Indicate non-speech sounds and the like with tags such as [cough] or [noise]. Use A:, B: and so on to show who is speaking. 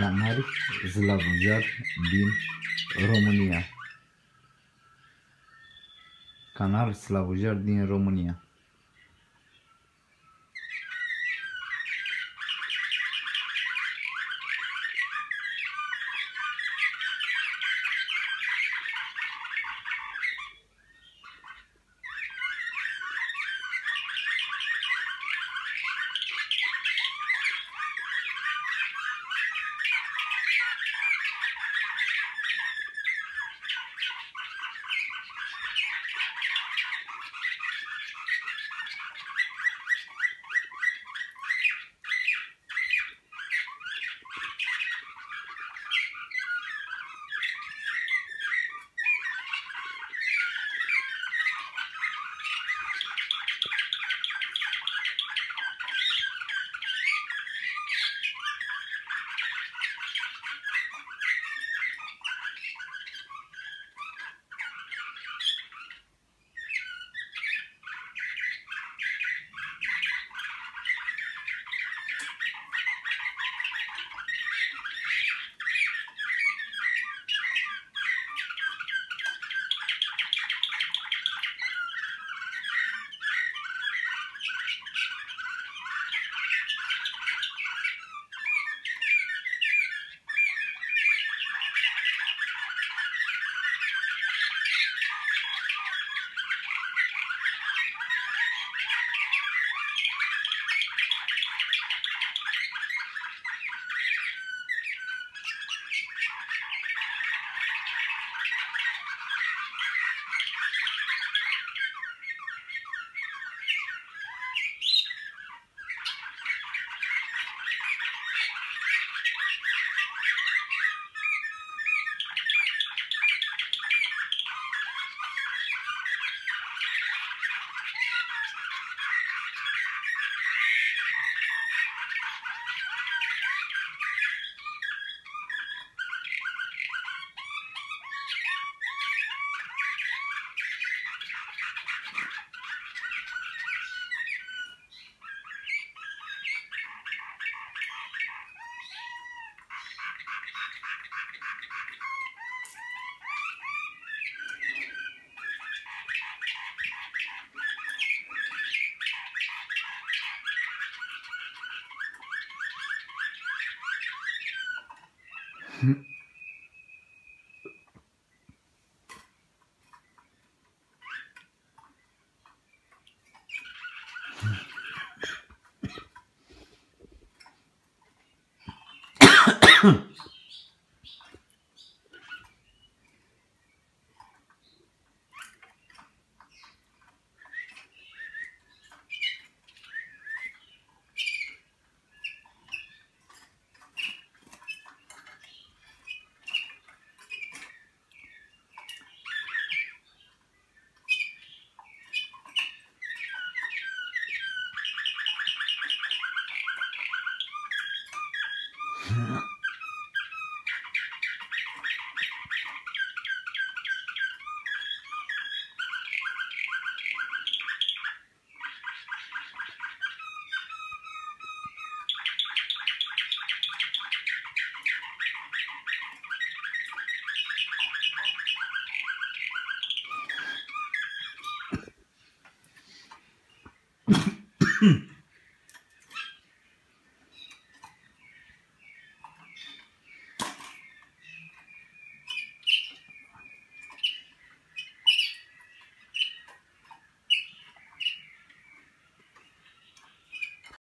A: canari zi la vânzări din România. Canar slavojar din România. Mm-hmm. Hmm. [laughs] Hmm. [laughs]